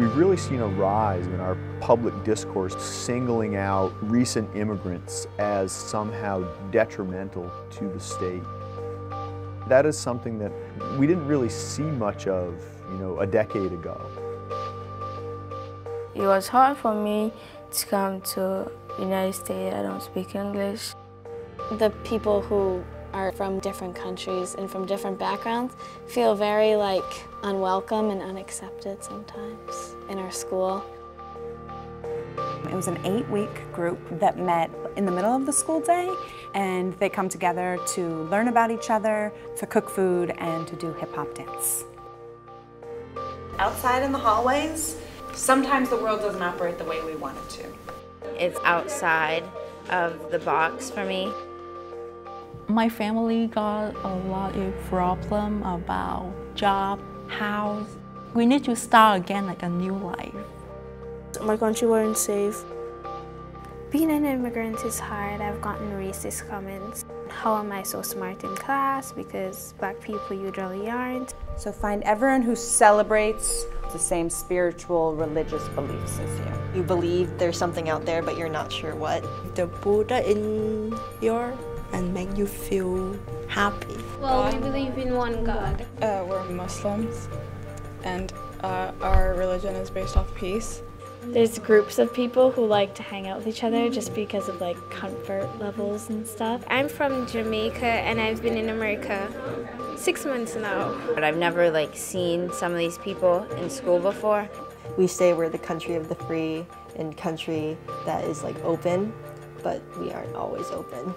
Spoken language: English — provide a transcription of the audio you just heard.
We've really seen a rise in our public discourse singling out recent immigrants as somehow detrimental to the state. That is something that we didn't really see much of, you know, a decade ago. It was hard for me to come to United States. I don't speak English. The people who are from different countries and from different backgrounds feel very like unwelcome and unaccepted sometimes in our school. It was an eight-week group that met in the middle of the school day and they come together to learn about each other, to cook food, and to do hip-hop dance. Outside in the hallways, sometimes the world doesn't operate the way we want it to. It's outside of the box for me. My family got a lot of problem about job, house. We need to start again like a new life. My country wasn't safe. Being an immigrant is hard. I've gotten racist comments. How am I so smart in class? Because black people usually aren't. So find everyone who celebrates the same spiritual, religious beliefs as you. You believe there's something out there, but you're not sure what. The Buddha in your and make you feel happy. Well, we believe in one God. Uh, we're Muslims, and uh, our religion is based off peace. There's groups of people who like to hang out with each other just because of like comfort levels and stuff. I'm from Jamaica and I've been in America six months now. But I've never like seen some of these people in school before. We say we're the country of the free and country that is like open, but we aren't always open.